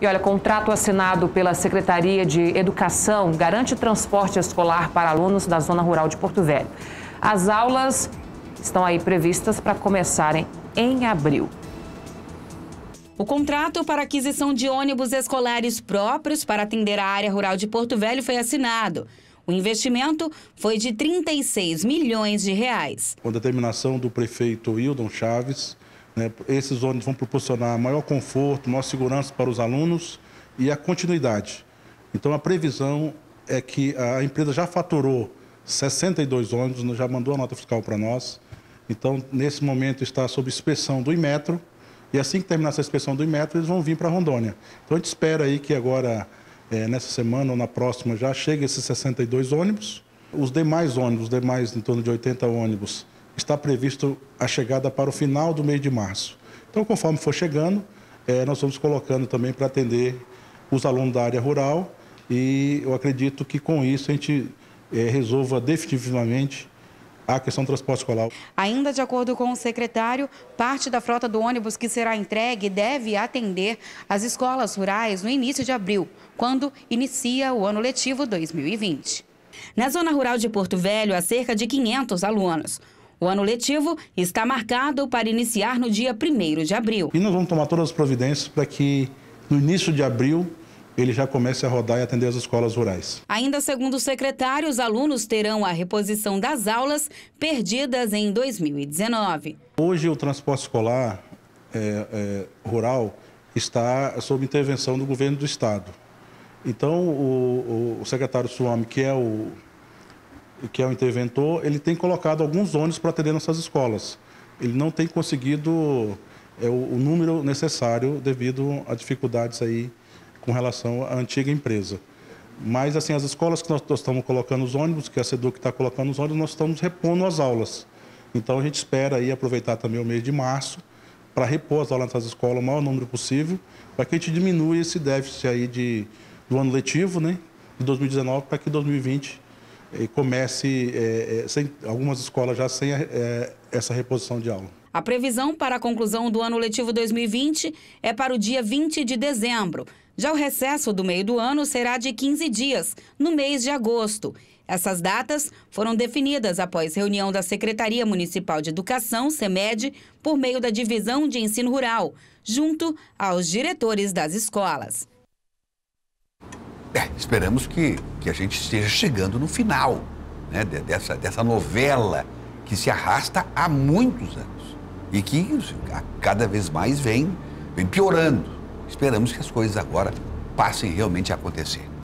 E olha, contrato assinado pela Secretaria de Educação garante transporte escolar para alunos da zona rural de Porto Velho. As aulas estão aí previstas para começarem em abril. O contrato para aquisição de ônibus escolares próprios para atender a área rural de Porto Velho foi assinado. O investimento foi de 36 milhões de reais. Com determinação do prefeito Hildon Chaves, né, esses ônibus vão proporcionar maior conforto, maior segurança para os alunos e a continuidade. Então a previsão é que a empresa já faturou 62 ônibus, já mandou a nota fiscal para nós. Então, nesse momento, está sob inspeção do Imetro, e assim que terminar essa inspeção do Imetro, eles vão vir para Rondônia. Então a gente espera aí que agora, é, nessa semana ou na próxima, já chegue esses 62 ônibus. Os demais ônibus, os demais em torno de 80 ônibus, está previsto a chegada para o final do mês de março. Então, conforme for chegando, é, nós vamos colocando também para atender os alunos da área rural e eu acredito que com isso a gente é, resolva definitivamente a questão do transporte escolar. Ainda de acordo com o secretário, parte da frota do ônibus que será entregue deve atender as escolas rurais no início de abril, quando inicia o ano letivo 2020. Na zona rural de Porto Velho, há cerca de 500 alunos. O ano letivo está marcado para iniciar no dia 1 de abril. E nós vamos tomar todas as providências para que no início de abril ele já comece a rodar e atender as escolas rurais. Ainda segundo o secretário, os alunos terão a reposição das aulas perdidas em 2019. Hoje o transporte escolar é, é, rural está sob intervenção do governo do estado. Então o, o secretário Suame, que é o que é o interventor, ele tem colocado alguns ônibus para atender nossas escolas. Ele não tem conseguido é, o, o número necessário devido a dificuldades aí com relação à antiga empresa. Mas, assim, as escolas que nós, estamos colocando os ônibus, que a SEDUC está colocando os ônibus, nós estamos repondo as aulas. Então, a gente espera aí aproveitar também o mês de março para repor as aulas nessas escolas o maior número possível, para que a gente diminua esse déficit aí de, do ano letivo, né, de 2019, para que 2020 eh, comece, eh, eh, sem, algumas escolas já sem eh, essa reposição de aula. A previsão para a conclusão do ano letivo 2020 é para o dia 20 de dezembro. Já o recesso do meio do ano será de 15 dias, no mês de agosto. Essas datas foram definidas após reunião da Secretaria Municipal de Educação, SEMED, por meio da Divisão de Ensino Rural, junto aos diretores das escolas. É, esperamos que, que a gente esteja chegando no final né, dessa, dessa novela que se arrasta há muitos anos e que cada vez mais vem, vem piorando. Esperamos que as coisas agora passem realmente a acontecer.